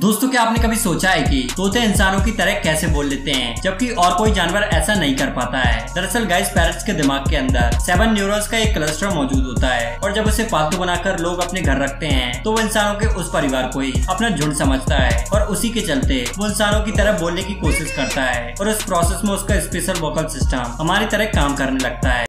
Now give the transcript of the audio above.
दोस्तों, क्या आपने कभी सोचा है कि तोते इंसानों की तरह कैसे बोल लेते हैं, जबकि और कोई जानवर ऐसा नहीं कर पाता है? दरअसल गाइस पैरट्स के दिमाग के अंदर सेवन न्यूरॉन्स का एक क्लस्टर मौजूद होता है, और जब उसे पालतू बनाकर लोग अपने घर रखते हैं तो वो इंसानों के उस परिवार को ही अपना झुंड समझता है, और उसी के चलते वो इंसानों की तरह बोलने की कोशिश करता है, और उस प्रोसेस में उसका स्पेशल वोकल सिस्टम हमारी तरह काम करने लगता है।